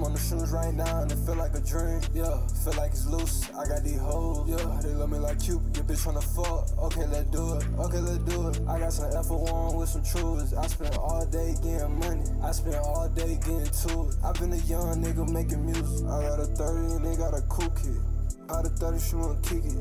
I'm on the shoes right now and it feel like a dream. Yeah, feel like it's loose. I got these hoes. Yeah, they love me like Cupid. Your bitch tryna fuck. Okay, let's do it. Okay, let's do it. I got some F1 with some truths. I spend all day getting money. I spend all day getting to it. i been a young nigga making music. I got a 30 and they got a cool kid. Out of 30, she wanna kick it.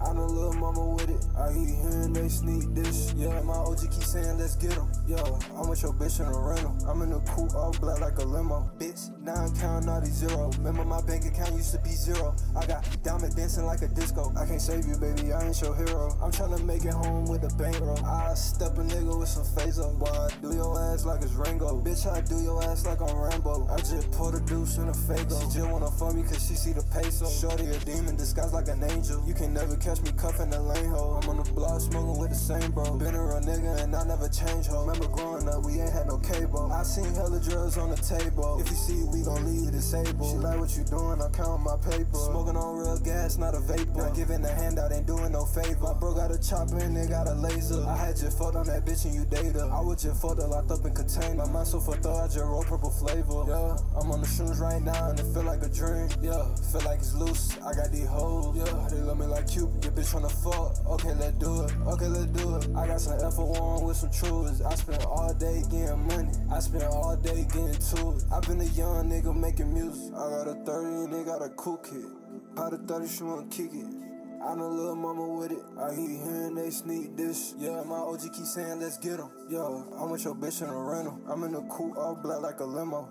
I know little mama with it. I here and they sneak this. Yeah, my OG keep saying let's get em. Yo, I'm with your bitch in a rental. I'm in a coupe all black like a limo. Bitch, I'm counting all these zero. Remember my bank account used to be zero. I got diamond dancing like a disco. I can't save you, baby. I ain't your hero. I'm tryna make it home with a bankroll. I step a nigga with some face up. Boy, I do your ass like it's Rango. Bitch, I do your ass like I'm. In a fake. She just wanna fuck me cause she see the peso. Shorty a demon disguised like an angel. You can never catch me cuffing the lane ho. I'm on the block smoking with the same bro. Been a real nigga and I never change ho. Remember growing up, we ain't seen hella drugs on the table. If you see we gon' leave you disabled. She like what you doing, I count my paper. Smoking on real gas, not a vapor. Not giving a handout, ain't doing no favor. My bro got a chopper and they got a laser. I had just fucked on that bitch and you her. I was just fucked her locked up in container. My mind so fucked up, I just roll purple flavor. Yeah, I'm on the shrooms right now and it feel like a dream. Yeah, feel like it's loose. I got these hoes. Yeah, they love me like Cupid. Your bitch tryna fuck. Okay, it. Okay, let's do it. I got some F1 with some truths. I spend all day getting money. I spend all day getting to it. i been a young nigga making music. I got a 30 and they got a cool kid. Out of 30, she wanna kick it. I know little mama with it. I hear hearing they sneak this. Yeah, my OG keep saying let's get 'em. Yo, I'm with your bitch in a rental. I'm in a coupe all black like a limo.